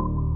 you